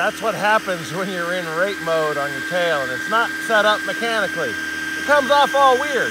That's what happens when you're in rate mode on your tail and it's not set up mechanically. It comes off all weird.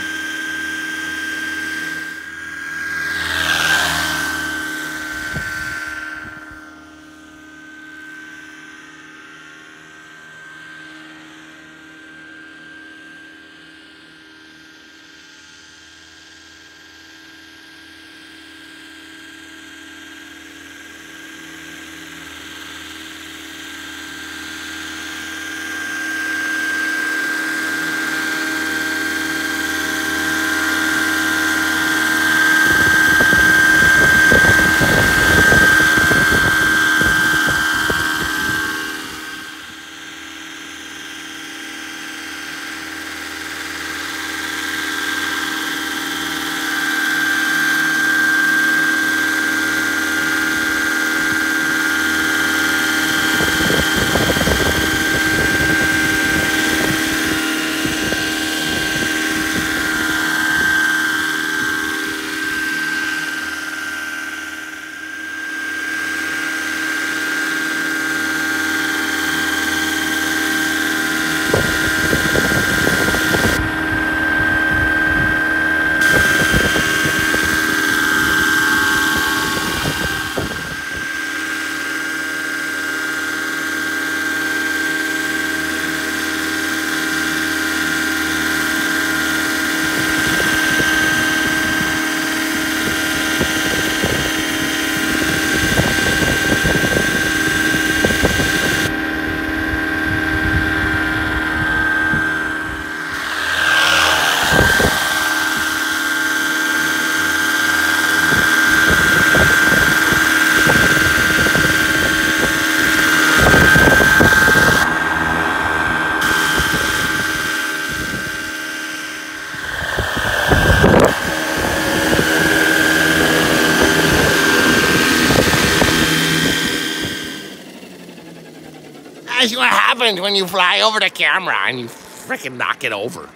What happens when you fly over the camera and you freaking knock it over.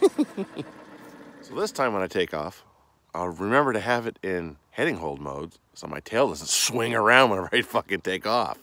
So this time when I take off, I'll remember to have it in heading hold mode so my tail doesn't swing around whenever I fucking take off.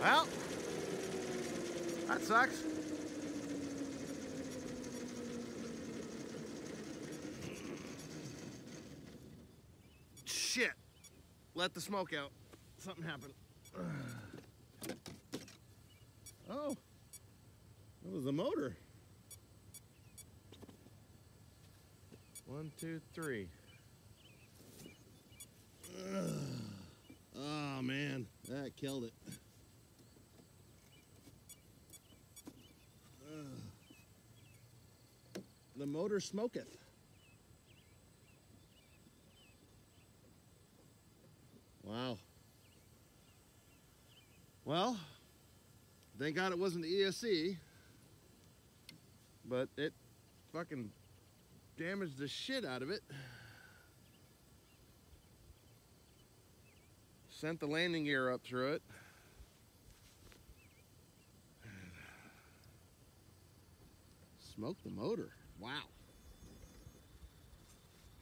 Well, that sucks. Shit. Let the smoke out. Something happened. Oh. That was the motor. One, two, three. Oh man, that killed it. The motor smoketh. Wow. Well, thank God it wasn't the ESC, but it fucking damaged the shit out of it. Sent the landing gear up through it. Smoked the motor. Wow.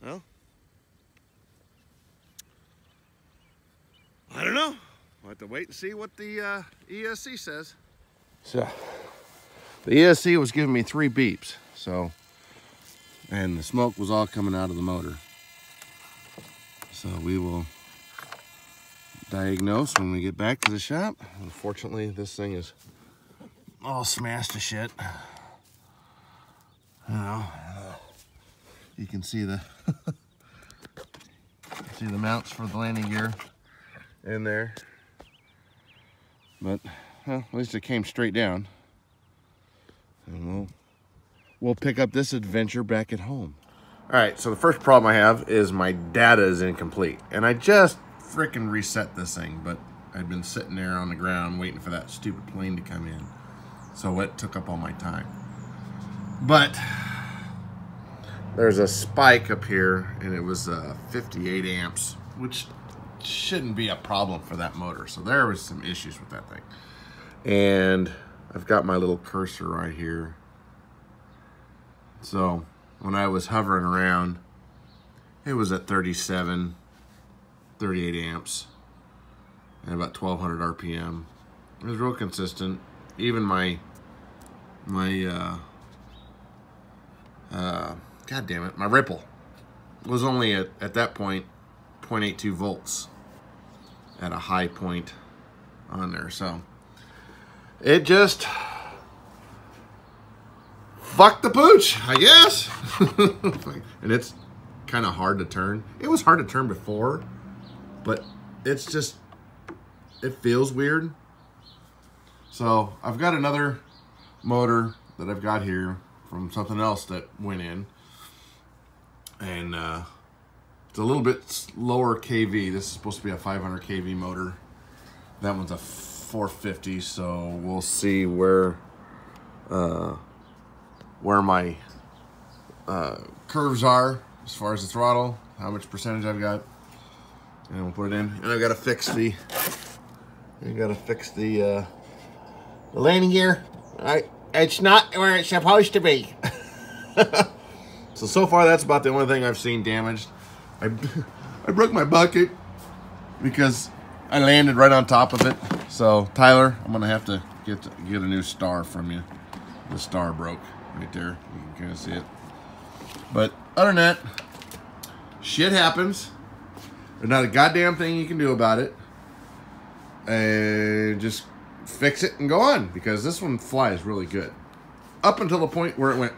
Well, I don't know. We'll have to wait and see what the uh, ESC says. So, the ESC was giving me three beeps, so, and the smoke was all coming out of the motor. So we will diagnose when we get back to the shop. Unfortunately, this thing is all smashed to shit. You know, you can see the see the mounts for the landing gear in there. But well, at least it came straight down. And we'll we'll pick up this adventure back at home. All right, so the first problem I have is my data is incomplete. And I just freaking reset this thing, but I'd been sitting there on the ground waiting for that stupid plane to come in. So it took up all my time. But there's a spike up here and it was uh, 58 amps, which shouldn't be a problem for that motor. So there was some issues with that thing. And I've got my little cursor right here. So when I was hovering around, it was at 37, 38 amps and about 1200 RPM. It was real consistent. Even my, my, uh, uh, God damn it, my ripple was only at, at that point 0.82 volts at a high point on there. So it just fuck the pooch, I guess. and it's kind of hard to turn. It was hard to turn before, but it's just, it feels weird. So I've got another motor that I've got here from something else that went in. And uh, it's a little bit lower kV. This is supposed to be a 500 kV motor. That one's a 450, so we'll see where uh, where my uh, curves are as far as the throttle, how much percentage I've got, and we'll put it in. And I've got to fix the, I've got to fix the, uh, the landing gear. I, it's not where it's supposed to be. so, so far that's about the only thing I've seen damaged. I, I broke my bucket because I landed right on top of it. So, Tyler, I'm to have to get, get a new star from you. The star broke right there. You can kind of see it. But other than that, shit happens. There's not a goddamn thing you can do about it. And just fix it and go on because this one flies really good. Up until the point where it went